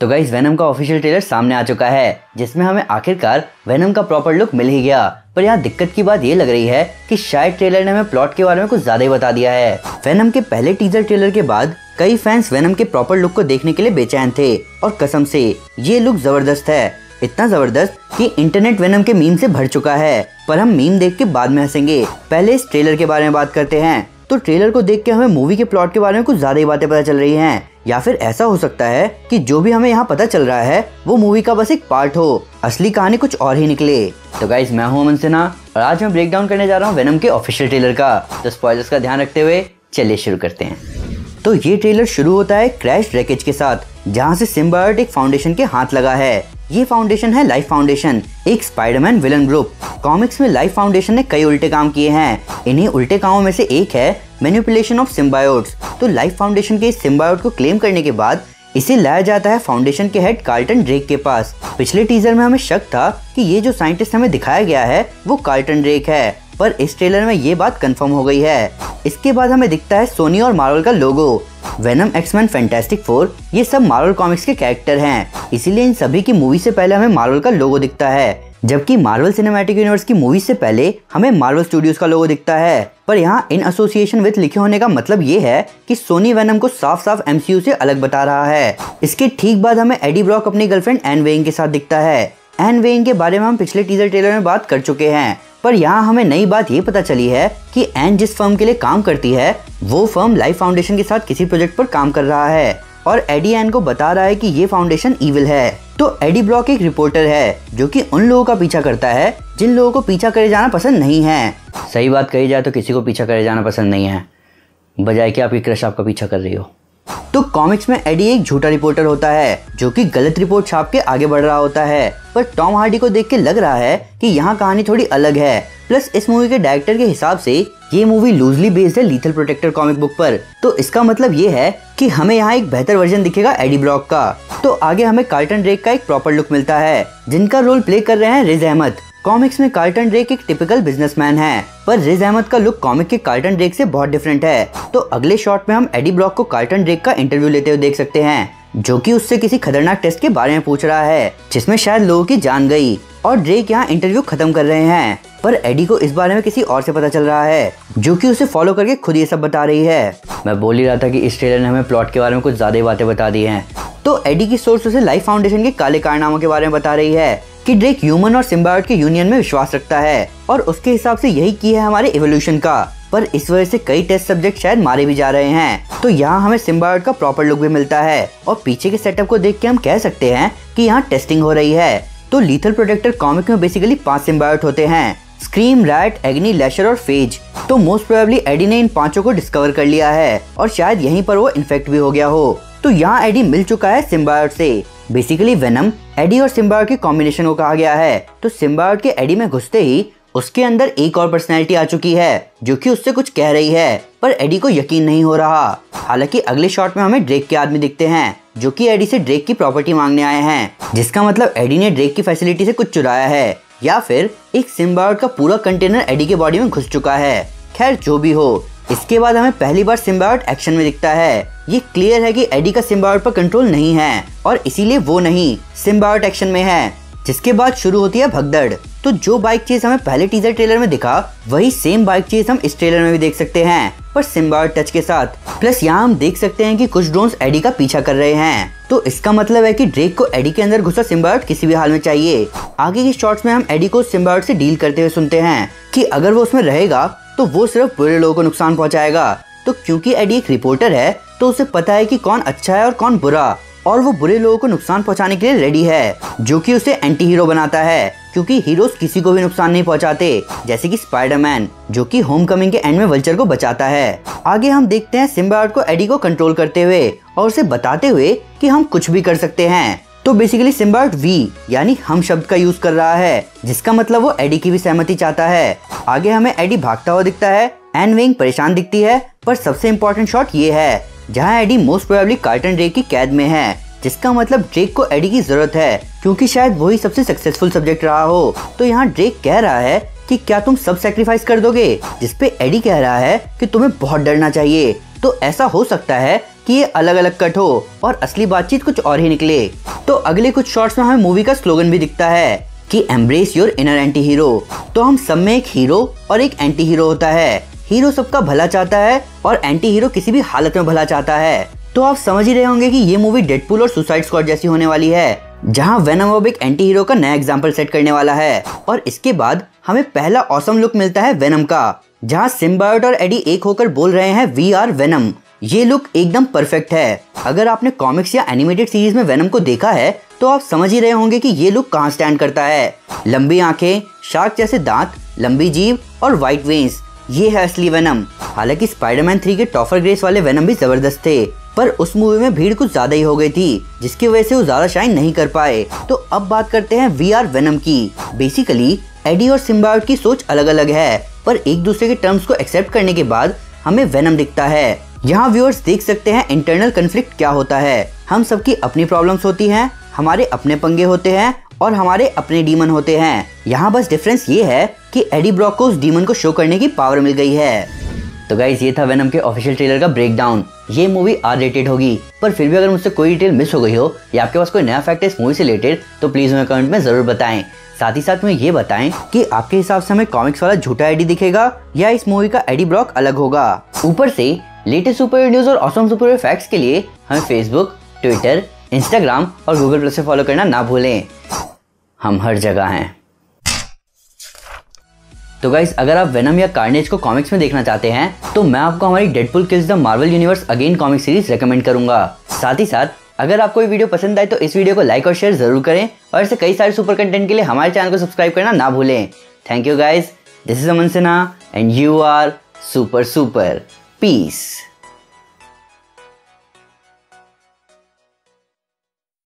तो guys Venom का official trailer सामने आ चुका है, जिसमें हमें आखिरकार वेनम का प्रॉपर लुक मिल ही गया। पर यहाँ दिक्कत की बात ये लग रही है कि शायद ट्रेलर ने हमें प्लॉट के बारे में कुछ ज़्यादा ही बता दिया है। वेनम के पहले टीजर ट्रेलर के बाद कई फैंस वेनम के प्रॉपर लुक को देखने के लिए बेचैन थे, और कसम से, ये लुक ज़बरदस्त है। इतना ज़बरदस्त कि इंटरनेट वेनम के मीम से भर चुका है, पर हम मीम देख के बाद में हंसेंगे। पहले इस ट्रेलर के बारे में बात करते हैं तो ट्रेलर को देख के हमें मूवी के प्लॉट के बारे में कुछ ज़्यादा ही बातें पता चल रही हैं। या फिर ऐसा हो सकता है कि जो भी हमें यहाँ पता चल रहा है, वो मूवी का बस एक पार्ट हो। असली कहानी कुछ और ही निकले। तो गाइज़ मैं हूँ अमन सिन्हा और आज मैं ब्रेक डाउन करने जा रहा हूँ वेनम के ऑफिशियल ट्रेलर का। तो स्पॉयलर्स का ध्यान रखते हुए चलिए शुरू करते हैं। तो ये ट्रेलर शुरू होता है क्रैश रैकेज के साथ, जहाँ से सिम्बायोटिक फाउंडेशन के हाथ लगा है। ये फाउंडेशन है लाइफ फाउंडेशन एक स्पाइडरमैन विलन ग्रुप कॉमिक्स में लाइफ फाउंडेशन ने कई उल्टे काम किए हैं। इन्हीं उल्टे कामों में से एक है मैनिपुलेशन ऑफ़ सिम्बायोट्स तो लाइफ फाउंडेशन के इस सिम्बायोट को क्लेम करने के बाद इसे लाया जाता है फाउंडेशन के हेड कार्टन ड्रेक के पास। पिछले टीजर में हमें शक था कि ये जो साइंटिस्ट हमें दिखाया गया है, वो कार्टन ड्रेक है। पर इस ट्रेलर में ये बात कंफर्म हो गई है। इसके बाद हमें दिखता है सोनी और मार्वल का logo Venom X-Men Fantastic Four ये सब मार्वल कॉमिक्स के कैरेक्टर हैं। इसीलिए इन सभी की मूवी से पहले हमें मार्वल का लोगो दिखता है। जबकि मार्वल सिनेमैटिक यूनिवर्स की मूवी से पहले हमें मार्वल स्टूडियोज का लोगो दिखता है। पर यहाँ इन एसोसिएशन विद लिखे होने का मतलब ये है कि सोनी वेनम को साफ़ साफ़ एमसीयू से अलग बता रहा है। इसके ठीक बाद हमें एडी ब्रॉक अपनी गर्लफ्रेंड एन वेइंग के साथ दिखता है। एन वेइंग के बारे में हम पिछले टीजर ट्रेलर में बात कर चुके हैं। पर यहाँ हमें नई बात ये पता चली है कि एन जिस फर्म के लिए काम करती है, वो फर्म लाइफ फाउंडेशन के साथ किसी प्रोजेक्ट पर काम कर रहा है। और एडी एन को बता रहा है कि ये फाउंडेशन ईविल है। तो एडी ब्लॉक एक रिपोर्टर है, जो कि उन लोगों का पीछा करता है, जिन लोगों को पीछा करे जाना पसंद नहीं है। सही बात कही जाए तो किसी को पीछा करे जाना पसंद नहीं है। बजाय कि आपकी क्रश आपका पीछा कर रही हो। तो कॉमिक्स में एडी एक झूठा रिपोर्टर होता है, जो कि गलत रिपोर्ट छाप के आगे बढ़ रहा होता है। पर टॉम हार्डी को देख के लग रहा है कि यहाँ कहानी थोड़ी अलग है। प्लस इस मूवी के डायरेक्टर के हिसाब से ये मूवी लूजली बेस्ड है लीथल प्रोटेक्टर कॉमिक बुक पर। तो इसका मतलब ये है कि हमें यहाँ एक बेहतर वर्जन दिखेगा एडी ब्लॉक का। तो आगे हमें कार्टन ड्रेक का एक प्रॉपर लुक मिलता है, जिनका रोल प्ले कर रहे हैं रिज अहमद कॉमिक्स में कार्टन ड्रेक एक टिपिकल बिजनेसमैन है पर रिज अहमद का लुक कॉमिक के कार्टन ड्रेक से बहुत डिफरेंट है। तो अगले शॉट में हम एडी ब्लॉक को कार्टन ड्रेक का इंटरव्यू लेते हुए देख सकते हैं जो कि उससे किसी खतरनाक टेस्ट के बारे में पूछ रहा है जिसमें शायद लोगों की जान गई और ड्रेक यहाँ इंटरव्यू खत्म कर रहे हैं। पर एडी को इस बारे में किसी और से पता चल रहा है जो कि उसे फॉलो करके खुद ये सब बता रही है। मैं बोल ही रहा था कि इस ट्रेलर ने हमें प्लॉट के बारे में कुछ ज़्यादा ही बातें बता दी हैं। तो एडी की सोर्स उसे लाइफ फाउंडेशन के काले कारनामों के बारे में बता रही है कि ड्रेक ह्यूमन और सिम्बायोट के यूनियन में विश्वास रखता है और उसके हिसाब से यही की है हमारे इवोल्यूशन का। पर इस वजह से कई टेस्ट सब्जेक्ट शायद मारे भी जा रहे हैं। तो यहाँ हमें सिम्बायोट का प्रॉपर लुक भी मिलता है और पीछे के सेटअप को देख के हम कह सकते हैं कि यहाँ टेस्टिंग हो रही है। तो लीथल प्रोटेक्टर कॉमिक में बेसिकली पाँच सिम्बायोट होते हैं। स्क्रीम रैट एग्नी लेशर और फ़ेज़ तो मोस्ट प्रोबेबली एडी ने इन पाँचों को डिस्कवर कर लिया है और शायद यहीं पर वो इन्फेक्ट भी हो गया हो। तो यहाँ एडी मिल चुका है सिम्बायोट से। बेसिकली वेनम एडी और सिम्बायोट के कॉम्बिनेशन को कहा गया है। तो सिम्बायोट के एडी में घुसते ही उसके अंदर एक और पर्सनैलिटी आ चुकी है, जो कि उससे कुछ कह रही है, पर एडी को यकीन नहीं हो रहा। हालाँकि अगले शॉट में हमें ड्रेक के आदमी दिखते हैं, जो कि एडी से ड्रेक की प्रॉपर्टी मांगने आए हैं, जिसका मतलब एडी ने ड्रेक की फैसिलिटी से कुछ चुराया है, या फिर एक सिम्बायोट का पूरा कंटेनर एडी के बॉडी में घुस चुका है। खैर, जो भी हो इसके बाद हमें पहली बार सिम्बायोट एक्शन में दिखता है। ये क्लियर है कि एडी का सिम्बायोट पर कंट्रोल नहीं है, और इसीलिए वो नहीं, सिम्बायोट एक्शन में है। जिसके बाद शुरू होती है भगदड़। तो जो बाइक चीज़ हमें पहले टीजर ट्रेलर में दिखा, वही सेम बाइक चीज़ हम इस ट्रेलर में भी देख सकते हैं, पर सिम्बायोट टच के साथ। प्लस यहाँ हम देख सकते हैं कि कुछ ड्रोन्स एडी का पीछा कर रहे हैं। तो इसका मतलब है कि ड्रेक को एडी के अंदर घुसा सिम्बायोट किसी भी हाल में चाहिए। आगे के शॉट्स में हम एडी को सिम्बायोट से डील करते हुए सुनते हैं कि अगर वो उसमें रहेगा तो वो सिर्फ़ बुरे लोगों को नुकसान पहुंचाएगा। तो क्योंकि एडी एक रिपोर्टर है तो उसे पता है कि कौन अच्छा है और कौन बुरा, और वो बुरे लोगों को नुकसान पहुँचाने के लिए रेडी है, जो कि उसे एंटी हीरो बनाता है, क्योंकि हीरोज किसी को भी नुकसान नहीं पहुंचाते, जैसे कि स्पाइडरमैन जो कि होम कमिंग के एंड में वल्चर को बचाता है। आगे हम देखते हैं सिम्बार्ट को एडी को कंट्रोल करते हुए, और उसे बताते हुए कि हम कुछ भी कर सकते हैं। तो बेसिकली सिम्बार्ट वी यानी हम शब्द का यूज़ कर रहा है, जिसका मतलब वो एडी की भी सहमति चाहता है। आगे हमें एडी भागता हुआ दिखता है एन विंग परेशान दिखती है, पर सबसे इम्पोर्टेंट शॉट ये है, जहाँ Eddie most probably Carlton Drake की कैद में है, जिसका मतलब ड्रेक को एडी की ज़रूरत है, क्योंकि शायद वही सबसे सक्सेसफुल सब्जेक्ट रहा हो। तो यहाँ ड्रेक कह रहा है कि क्या तुम सब सेक्रीफाइस कर दोगे, जिसपे एडी कह रहा है कि तुम्हें बहुत डरना चाहिए। तो ऐसा हो सकता है कि ये अलग अलग कट हो, और असली बातचीत कुछ और ही निकले। तो अगले कुछ शॉर्ट्स में हमें मूवी का स्लोगन भी दिखता है। कि embrace your inner anti hero तो हम सब में एक हीरो और एक एंटी हीरो होता है। हीरो सबका भला चाहता है और एंटी हीरो किसी भी हालत में भला चाहता है। तो आप समझ ही रहे होंगे कि ये मूवी डेडपुल और सुसाइड स्क्वाड जैसी होने वाली है, जहाँ वेनम अब एक एंटी हीरो का नया एग्ज़ाम्पल सेट करने वाला है। और इसके बाद हमें पहला औसम लुक मिलता है वेनम का, जहाँ सिम्बायोट और एडी एक होकर बोल रहे हैं वी आर वेनम ये लुक एकदम परफेक्ट है। अगर आपने कॉमिक्स या एनिमेटेड सीरीज़ में वेनम को देखा है तो आप समझ ही रहे होंगे कि ये लुक कहाँ स्टैंड करता है। लंबी आँखें शार्क जैसे दांत, लंबी जीव और व्हाइट वेन्स ये है असली वेनम हालाँकि स्पाइडरमैन थ्री के टॉफर ग्रेस वाले वेनम भी ज़बरदस्त थे, पर उस मूवी में भीड़ कुछ ज़्यादा ही हो गई थी, जिसकी वजह से वो ज़्यादा शाइन नहीं कर पाए। तो अब बात करते हैं वी आर वेनम की। बेसिकली एडी और सिम्बायोट की सोच अलग अलग है, पर एक दूसरे के टर्म्स को एक्सेप्ट करने के बाद हमें वेनम दिखता है। यहाँ व्यूअर्स देख सकते हैं इंटरनल कन्फ्लिक्ट क्या होता है। हम सबकी अपनी प्रॉब्लम्स होती हैं, हमारे अपने पंगे होते हैं और हमारे अपने डीमन होते हैं। यहाँ बस डिफरेंस ये है कि एडी ब्रॉक को उस डीमन को शो करने की पावर मिल गई है। तो गाइज़ ये था वेनम के ऑफिशियल ट्रेलर का ब्रेकडाउन ये मूवी आर रेटेड होगी, पर फिर भी अगर मुझसे कोई डिटेल मिस हो गई हो, या आपके पास कोई नया फैक्ट है इस मूवी से रिलेटेड तो प्लीज़ हमें कमेंट में ज़रूर बताएँ। साथ ही साथ में ये बताएँ कि आपके हिसाब से हमें कॉमिक्स वाला झूठा आईडी दिखेगा, या इस मूवी का एडी ब्लॉक अलग होगा। ऊपर से लेटेस्ट सुपर न्यूज़ और ऑसम सुपर फैक्ट्स के लिए हमें फेसबुक ट्विटर इंस्टाग्राम और गूगल प्लस से फॉलो करना ना भूलें। हम हर जगह हैं। तो गाइज़ अगर आप वेनम या कार्नेज को कॉमिक्स में देखना चाहते हैं तो मैं आपको हमारी Deadpool kills the Marvel universe again comic series recommend करूँगा। साथ ही साथ, अगर आपको ये वीडियो पसंद आए तो इस वीडियो को लाइक और शेयर ज़रूर करें और ऐसे कई सारे सुपर कंटेंट के लिए हमारे चैनल को सब्सक्राइब करना ना भूलें। Thank you guys this is Aman Sinha and you are super super peace